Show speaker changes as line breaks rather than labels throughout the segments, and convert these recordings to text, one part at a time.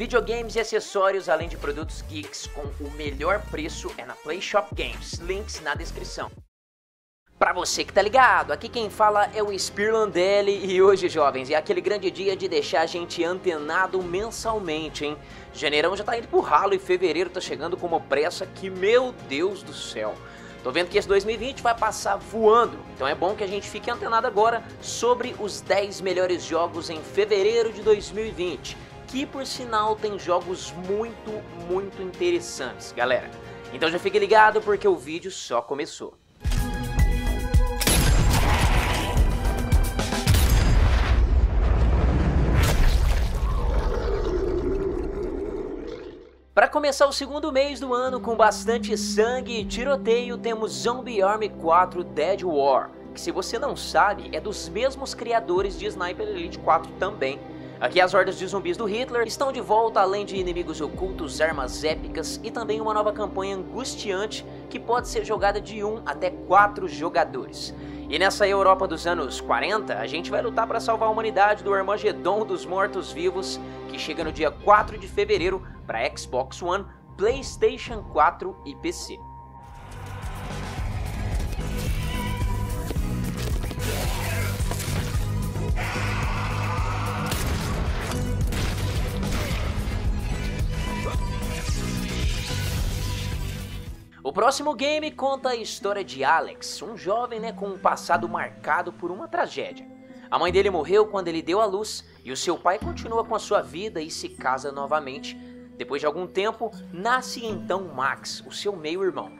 Videogames e acessórios, além de produtos geeks com o melhor preço é na Play Shop Games. Links na descrição. Pra você que tá ligado, aqui quem fala é o Spearlandelli e hoje, jovens, é aquele grande dia de deixar a gente antenado mensalmente, hein? Janeirão já tá indo pro ralo e fevereiro tá chegando com uma pressa que, meu Deus do céu. Tô vendo que esse 2020 vai passar voando, então é bom que a gente fique antenado agora sobre os 10 melhores jogos em fevereiro de 2020, que por sinal tem jogos muito, muito interessantes, galera. Então já fique ligado porque o vídeo só começou. Para começar o segundo mês do ano com bastante sangue e tiroteio, temos Zombie Army 4 Dead War, que se você não sabe, é dos mesmos criadores de Sniper Elite 4 também. Aqui as hordas de zumbis do Hitler estão de volta, além de inimigos ocultos, armas épicas e também uma nova campanha angustiante que pode ser jogada de 1 até 4 jogadores. E nessa Europa dos anos 40, a gente vai lutar para salvar a humanidade do Armagedon dos Mortos-Vivos, que chega no dia 4 de fevereiro para Xbox One, PlayStation 4 e PC. Próximo game conta a história de Alex, um jovem né, com um passado marcado por uma tragédia. A mãe dele morreu quando ele deu à luz e o seu pai continua com a sua vida e se casa novamente. Depois de algum tempo, nasce então Max, o seu meio-irmão.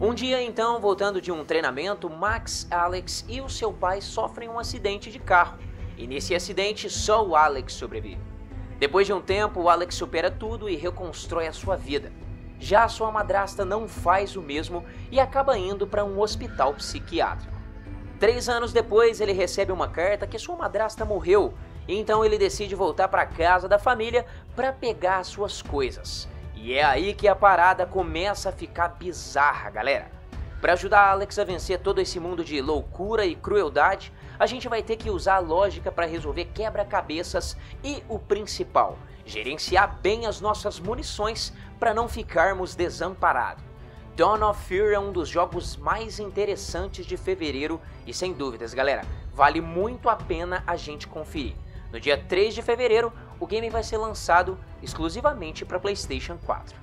Um dia então, voltando de um treinamento, Max, Alex e o seu pai sofrem um acidente de carro. E nesse acidente só o Alex sobrevive. Depois de um tempo, o Alex supera tudo e reconstrói a sua vida. Já sua madrasta não faz o mesmo e acaba indo para um hospital psiquiátrico. Três anos depois, ele recebe uma carta que sua madrasta morreu, então ele decide voltar para casa da família para pegar as suas coisas. E é aí que a parada começa a ficar bizarra, galera. Para ajudar Alex a vencer todo esse mundo de loucura e crueldade, a gente vai ter que usar a lógica para resolver quebra-cabeças e o principal, gerenciar bem as nossas munições para não ficarmos desamparados. Dawn of Fear é um dos jogos mais interessantes de fevereiro e sem dúvidas, galera, vale muito a pena a gente conferir. No dia 3 de fevereiro, o game vai ser lançado exclusivamente para PlayStation 4.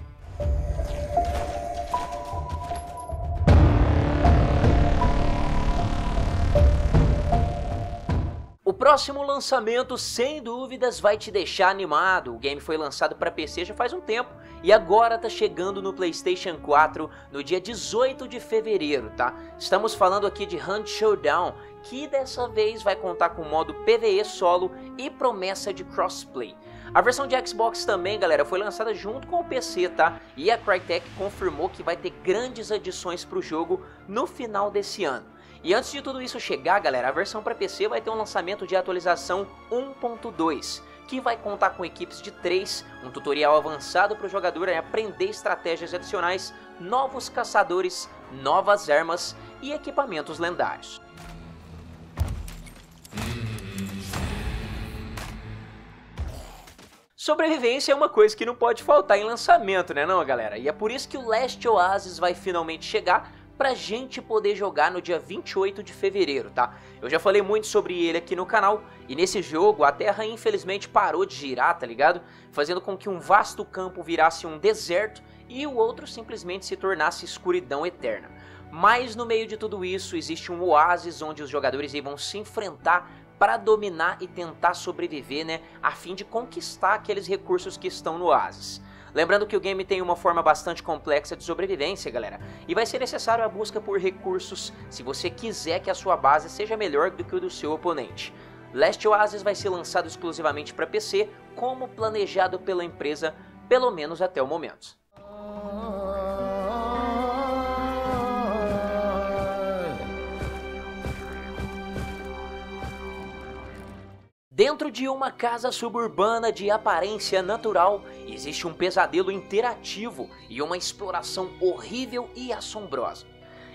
Próximo lançamento, sem dúvidas, vai te deixar animado. O game foi lançado para PC já faz um tempo e agora tá chegando no PlayStation 4 no dia 18 de fevereiro, tá? Estamos falando aqui de Hunt Showdown, que dessa vez vai contar com modo PvE solo e promessa de crossplay. A versão de Xbox também, galera, foi lançada junto com o PC, tá? E a Crytek confirmou que vai ter grandes adições para o jogo no final desse ano. E antes de tudo isso chegar, galera, a versão para PC vai ter um lançamento de atualização 1.2, que vai contar com equipes de 3, um tutorial avançado para o jogador aprender estratégias adicionais, novos caçadores, novas armas e equipamentos lendários. Sobrevivência é uma coisa que não pode faltar em lançamento, né não, galera? E é por isso que o Last Oasis vai finalmente chegar pra gente poder jogar no dia 28 de fevereiro, tá? Eu já falei muito sobre ele aqui no canal, e nesse jogo a Terra infelizmente parou de girar, tá ligado? Fazendo com que um vasto campo virasse um deserto e o outro simplesmente se tornasse escuridão eterna. Mas no meio de tudo isso existe um oásis onde os jogadores vão se enfrentar para dominar e tentar sobreviver, né, a fim de conquistar aqueles recursos que estão no oásis. Lembrando que o game tem uma forma bastante complexa de sobrevivência, galera, e vai ser necessário a busca por recursos se você quiser que a sua base seja melhor do que o do seu oponente. Last Oasis vai ser lançado exclusivamente para PC, como planejado pela empresa, pelo menos até o momento. Dentro de uma casa suburbana de aparência natural, existe um pesadelo interativo e uma exploração horrível e assombrosa.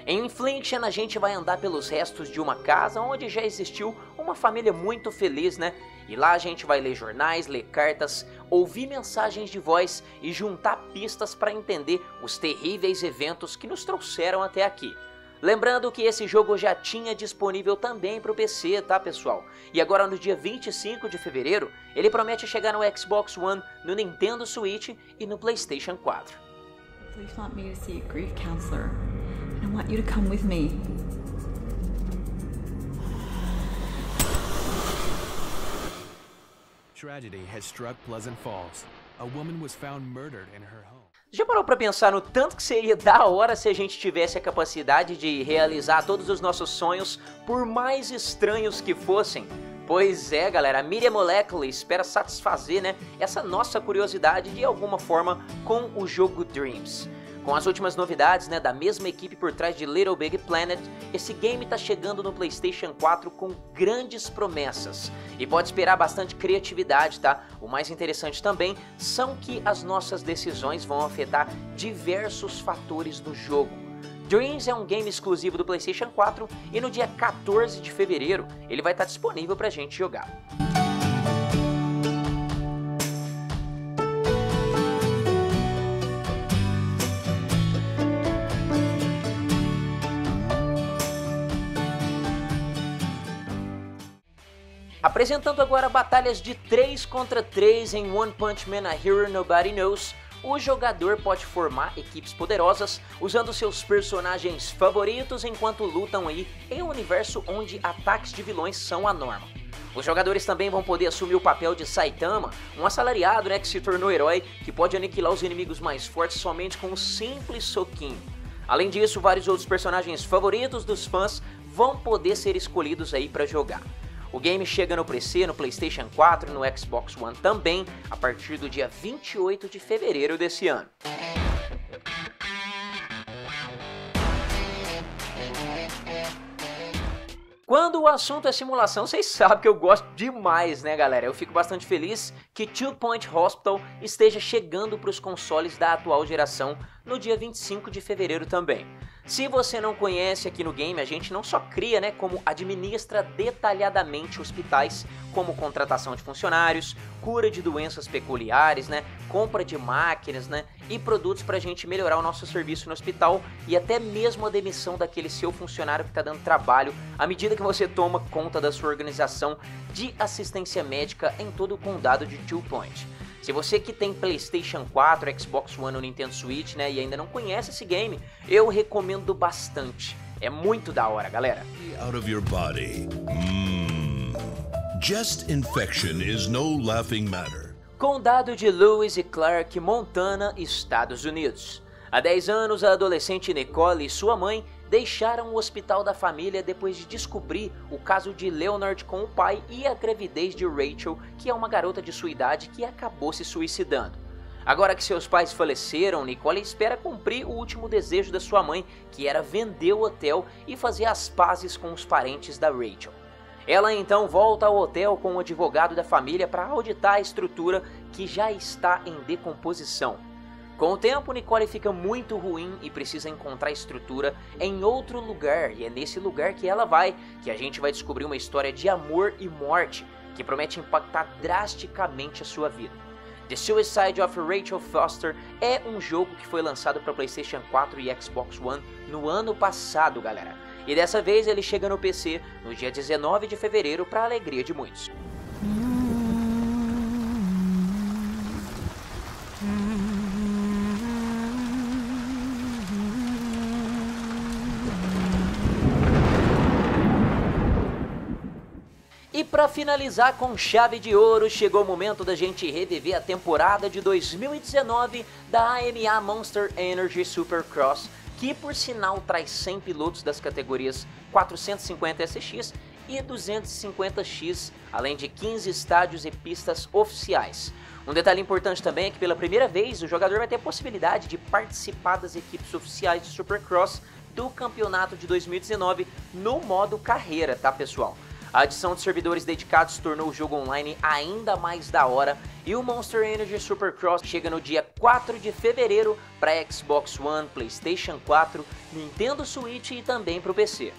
Em Infliction a gente vai andar pelos restos de uma casa onde já existiu uma família muito feliz, né? E lá a gente vai ler jornais, ler cartas, ouvir mensagens de voz e juntar pistas para entender os terríveis eventos que nos trouxeram até aqui. Lembrando que esse jogo já tinha disponível também para o PC, tá pessoal? E agora no dia 25 de fevereiro, ele promete chegar no Xbox One, no Nintendo Switch e no PlayStation 4. Please want me to see a grief counselor. I want you to come with me. Tragedy has struck Pleasant Falls. A woman was found murdered in her home. Já parou para pensar no tanto que seria da hora se a gente tivesse a capacidade de realizar todos os nossos sonhos, por mais estranhos que fossem? Pois é, galera, a Media Molecule espera satisfazer né, essa nossa curiosidade de alguma forma com o jogo Dreams. Com as últimas novidades né, da mesma equipe por trás de Little Big Planet, esse game está chegando no PlayStation 4 com grandes promessas e pode esperar bastante criatividade, tá? O mais interessante também são que as nossas decisões vão afetar diversos fatores do jogo. Dreams é um game exclusivo do PlayStation 4 e no dia 14 de fevereiro ele vai estar disponível para a gente jogar. Apresentando agora batalhas de 3 contra 3 em One Punch Man A Hero Nobody Knows, o jogador pode formar equipes poderosas usando seus personagens favoritos enquanto lutam aí em um universo onde ataques de vilões são a norma. Os jogadores também vão poder assumir o papel de Saitama, um assalariado né, que se tornou herói que pode aniquilar os inimigos mais fortes somente com um simples soquinho. Além disso, vários outros personagens favoritos dos fãs vão poder ser escolhidos aí para jogar. O game chega no PC, no PlayStation 4 e no Xbox One também a partir do dia 28 de fevereiro desse ano. Quando o assunto é simulação, vocês sabem que eu gosto demais, né, galera? Eu fico bastante feliz que Two Point Hospital esteja chegando para os consoles da atual geração no dia 25 de fevereiro também. Se você não conhece aqui no game, a gente não só cria, né, como administra detalhadamente hospitais, como contratação de funcionários, cura de doenças peculiares, né, compra de máquinas, né, e produtos para a gente melhorar o nosso serviço no hospital e até mesmo a demissão daquele seu funcionário que está dando trabalho à medida que você toma conta da sua organização de assistência médica em todo o condado de Two Point. Se você que tem PlayStation 4, Xbox One ou Nintendo Switch, né, e ainda não conhece esse game, eu recomendo bastante. É muito da hora, galera. Out of your body. Mm. Just infection is no laughing matter. Condado de Lewis e Clark, Montana, Estados Unidos. Há 10 anos, a adolescente Nicole e sua mãe deixaram o hospital da família depois de descobrir o caso de Leonard com o pai e a gravidez de Rachel, que é uma garota de sua idade que acabou se suicidando. Agora que seus pais faleceram, Nicole espera cumprir o último desejo da sua mãe, que era vender o hotel e fazer as pazes com os parentes da Rachel. Ela então volta ao hotel com o advogado da família para auditar a estrutura que já está em decomposição. Com o tempo, Nicole fica muito ruim e precisa encontrar estrutura em outro lugar, e é nesse lugar que ela vai que a gente vai descobrir uma história de amor e morte que promete impactar drasticamente a sua vida. The Suicide of Rachel Foster é um jogo que foi lançado para PlayStation 4 e Xbox One no ano passado, galera. E dessa vez ele chega no PC no dia 19 de fevereiro para alegria de muitos. E para finalizar com chave de ouro, chegou o momento da gente reviver a temporada de 2019 da AMA Monster Energy Supercross, que por sinal traz 100 pilotos das categorias 450 SX e 250X, além de 15 estádios e pistas oficiais. Um detalhe importante também é que pela primeira vez o jogador vai ter a possibilidade de participar das equipes oficiais de Supercross do campeonato de 2019 no modo carreira, tá pessoal? A adição de servidores dedicados tornou o jogo online ainda mais da hora e o Monster Energy Supercross chega no dia 4 de fevereiro para Xbox One, PlayStation 4, Nintendo Switch e também para o PC.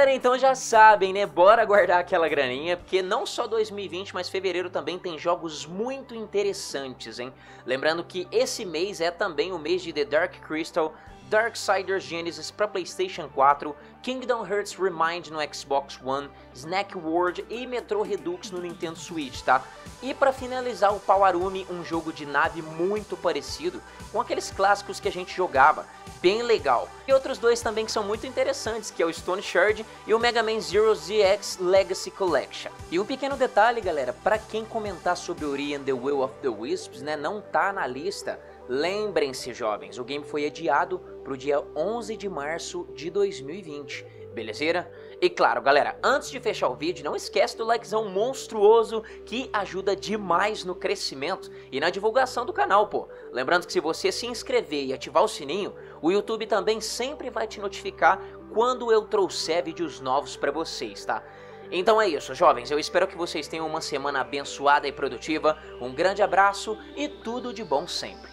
Galera, então já sabem, né? Bora guardar aquela graninha, porque não só 2020, mas fevereiro também tem jogos muito interessantes, hein? Lembrando que esse mês é também o mês de The Dark Crystal, Darksiders Genesis para PlayStation 4, Kingdom Hearts Remind no Xbox One, Snack World e Metro Redux no Nintendo Switch, tá? E para finalizar o Powerumi, um jogo de nave muito parecido com aqueles clássicos que a gente jogava, bem legal. E outros dois também que são muito interessantes, que é o Stone Shard e o Mega Man Zero ZX Legacy Collection. E um pequeno detalhe, galera, para quem comentar sobre Ori and the Will of the Wisps, né, não tá na lista, Lembrem-se, jovens, o game foi adiado para o dia 11 de março de 2020, belezeira? E claro, galera, antes de fechar o vídeo, não esquece do likezão monstruoso que ajuda demais no crescimento e na divulgação do canal, pô. Lembrando que se você se inscrever e ativar o sininho, o YouTube também sempre vai te notificar quando eu trouxer vídeos novos para vocês, tá? Então é isso, jovens. Eu espero que vocês tenham uma semana abençoada e produtiva. Um grande abraço e tudo de bom sempre.